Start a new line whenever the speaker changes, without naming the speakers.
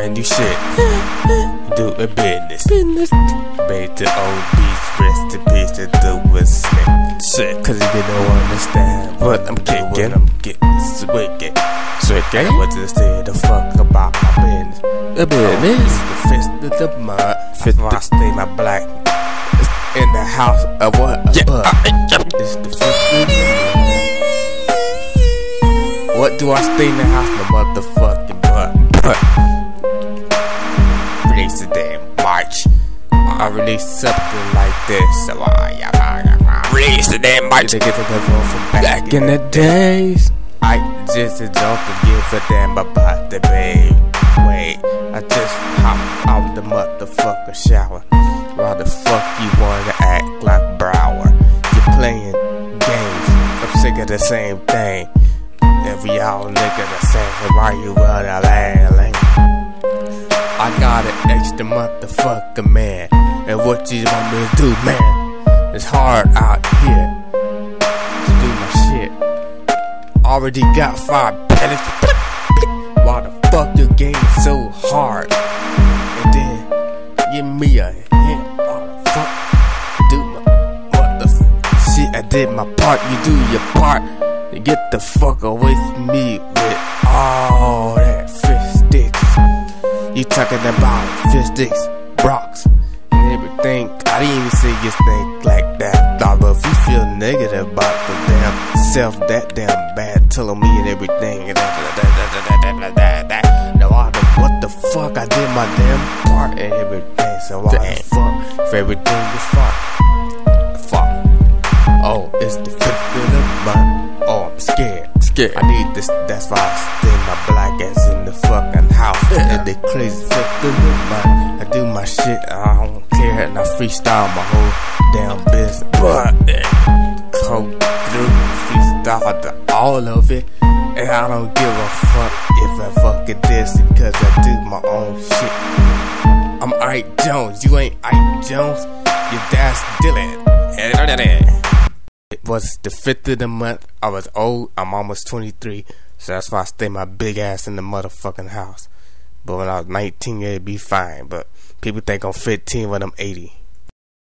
and you shit. do a business.
Business.
Babe to old beats, rest in peace to do a slick.
Sick.
Cause he didn't understand what I'm kicking. I'm getting wicked. Swicked. What to say the fuck about my business?
The business.
The fist of the mud. Fist I stay my black. It's in the house of what?
Yeah. Uh,
It's the fist of the mud. What do I stay in the house? The motherfucking I release something like this. So I,
Release the damn mic.
to get the phone from back,
Back in the days.
I just don't give a damn about the babe. Wait, I just hop out the motherfucker shower. Why the fuck you wanna act like Brower? You're playing games. I'm sick of the same thing. Every all nigga the same. Why you wanna land? I got an extra motherfucker man. And what you want me to do, man? It's hard out here to do my shit. Already got five pellets. Why the fuck the game so hard? And then give me a hint. Why the fuck do my what the f- shit? I did my part. You do your part. And get the fuck away from me with all that fish sticks. You talking about fish sticks, rocks, think. I didn't even see you think like that. Nah, but if you feel negative about the damn self, that damn bad, telling me and everything. Now I been, what the fuck? I did my damn part and everything. So why the fuck? If everything is fine. Fuck. Oh, it's the fifth of the month. Oh, I'm scared.
Scared.
I need this, that's why I stay my black ass in the fucking house. Yeah. And they crazy fifth of the month. I do my shit, I don't freestyle my whole damn business. But go through, freestyle the, all of it. And I don't give a fuck if I fucking diss it, cause I do my own shit. I'm Ike Jones, you ain't Ike Jones, you Dash Dylan. It was the fifth of the month. I was old. I'm almost 23, so that's why I stay my big ass in the motherfucking house. But when I was 19, it'd be fine. But people think I'm 15 when I'm 80.